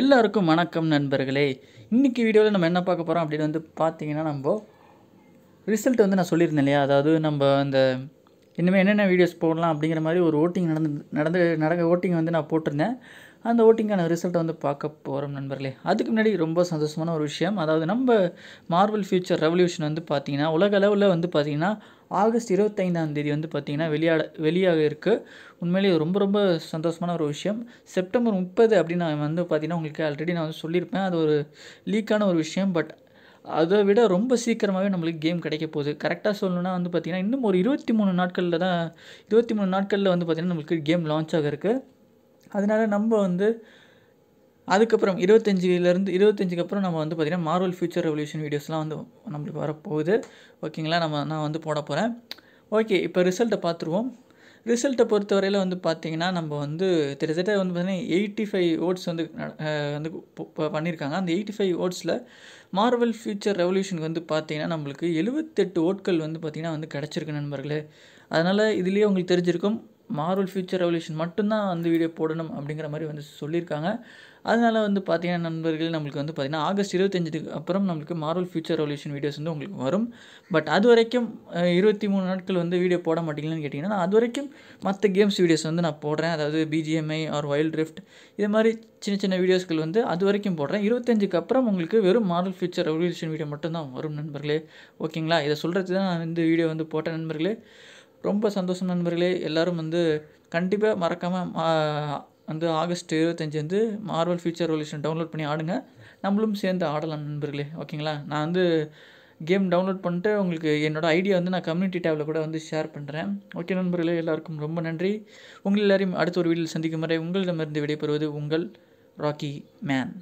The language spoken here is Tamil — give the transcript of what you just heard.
எல்லாருக்கும் வணக்கம் நண்பர்களே. இன்றைக்கி வீடியோவில் நம்ம என்ன பார்க்க போகிறோம் அப்படின்னு வந்து பார்த்தீங்கன்னா நம்ம ரிசல்ட் வந்து நான் சொல்லியிருந்தேன் இல்லையா? அதாவது நம்ம அந்த இனிமேல் என்னென்ன வீடியோஸ் போடலாம் அப்படிங்கிற மாதிரி ஒரு ஓட்டிங் நடந்து நடந்து நடக்க ஓட்டிங் வந்து நான் போட்டிருந்தேன். அந்த ஓட்டிங்கான ரிசல்ட்டை வந்து பார்க்க போகிறோம் நண்பர்களே. அதுக்கு முன்னாடி ரொம்ப சந்தோஷமான ஒரு விஷயம். அதாவது நம்ம மார்வல் ஃபியூச்சர் ரெவல்யூஷன் வந்து பார்த்திங்கன்னா உலக அளவில் வந்து பார்த்திங்கன்னா ஆகஸ்ட் இருபத்தைந்தாம் தேதி வந்து பார்த்திங்கன்னா வெளியாட வெளியாக இருக்குது உண்மையிலேயே ரொம்ப ரொம்ப சந்தோஷமான ஒரு விஷயம். செப்டம்பர் முப்பது அப்படின்னு நான் வந்து பார்த்திங்கன்னா உங்களுக்கு ஆல்ரெடி நான் வந்து சொல்லியிருப்பேன். அது ஒரு லீக்கான ஒரு விஷயம். பட் அதை விட ரொம்ப சீக்கிரமாகவே நம்மளுக்கு கேம் கிடைக்க போகுது. கரெக்டாக சொல்லணும்னா வந்து பார்த்திங்கன்னா இன்னும் ஒரு இருபத்தி மூணு நாட்களில் தான் இருபத்தி மூணு நாட்களில் வந்து பார்த்திங்கன்னா நம்மளுக்கு கேம் லான்ச் ஆக இருக்குது அதனால் நம்ம வந்து அதுக்கப்புறம் இருபத்தஞ்சிலேருந்து இருபத்தஞ்சுக்கு அப்புறம் நம்ம வந்து பார்த்திங்கன்னா மார்வல் ஃபியூச்சர் ரெவல்யூஷன் வீடியோஸ்லாம் வந்து நம்மளுக்கு வரப்போகுது. ஓகேங்களா நம்ம நான் வந்து போட போகிறேன் ஓகே இப்போ ரிசல்ட்டை பார்த்துருவோம் ரிசல்ட்டை பொறுத்தவரையில் வந்து பார்த்திங்கன்னா நம்ம வந்து கிட்டத்தட்ட வந்து பார்த்திங்கன்னா எயிட்டி ஃபைவ் ஓட்ஸ் வந்து நட- வந்து பண்ணியிருக்காங்க அந்த எயிட்டி ஃபைவ் ஓட்ஸில் மார்வல் ஃபியூச்சர் ரெவல்யூஷனுக்கு வந்து பார்த்திங்கன்னா நம்மளுக்கு எழுபத்தெட்டு ஓட்கள் வந்து பார்த்திங்கன்னா வந்து கிடச்சிருக்கு நண்பர்களே. அதனால் இதுலேயே உங்களுக்கு தெரிஞ்சிருக்கும். மார்வல் ஃபியூச்சர் ரெவல்யூஷன் மட்டும்தான் வந்து வீடியோ போடணும் அப்படிங்கிற மாதிரி வந்து சொல்லியிருக்காங்க. அதனால் வந்து பார்த்தீங்கன்னா நண்பர்கள் நம்மளுக்கு வந்து பார்த்திங்கன்னா ஆகஸ்ட் இருபத்தஞ்சுக்கு அப்புறம் நம்மளுக்கு மார்வல் ஃபியூச்சர் ரெவல்யூஷன் வீடியோஸ் வந்து உங்களுக்கு வரும். பட் அது வரைக்கும் இருபத்தி மூணு நாட்கள் வந்து வீடியோ போட மாட்டீங்களான்னு கேட்டிங்கன்னா நான் அது வரைக்கும் மற்ற கேம்ஸ் வீடியோஸ் வந்து நான் போடுறேன். அதாவது பிஜிஎம்ஐ ஆர் வைல்ட் ரிஃப்ட் இது மாதிரி சின்ன சின்ன வீடியோஸ்கள் வந்து அது வரைக்கும் போடுறேன். இருபத்தஞ்சுக்கு அப்புறம் உங்களுக்கு வெறும் மார்வல் ஃபியூச்சர் ரெவல்யூஷன் வீடியோ மட்டும்தான் வரும் நண்பர்களே. ஓகேங்களா இதை சொல்கிறது தான் நான் வந்து வீடியோ வந்து போட்டேன் நண்பர்களே. ரொம்ப சந்தோஷம் நண்பர்களே. எல்லோரும் வந்து கண்டிப்பாக மறக்காமல் வந்து ஆகஸ்ட் இருபத்தஞ்சி வந்து மார்வல் ஃபியூச்சர் ரெவல்யூஷன் டவுன்லோட் பண்ணி ஆடுங்க. நம்மளும் சேர்ந்து ஆடலாம் நண்பர்களே. ஓகேங்களா? நான் வந்து கேம் டவுன்லோட் பண்ணிட்டு உங்களுக்கு என்னோட ஐடியா வந்து நான் கம்யூனிட்டி டேபில் கூட வந்து ஷேர் பண்ணுறேன் ஓகே நண்பர்களே எல்லாருக்கும் ரொம்ப நன்றி. உங்கள் எல்லாரையும் அடுத்த ஒரு வீடியோவில் சந்திக்கும் வரை உங்களிடமிருந்து விடைபெறுவது உங்கள் ராக்கி மேன்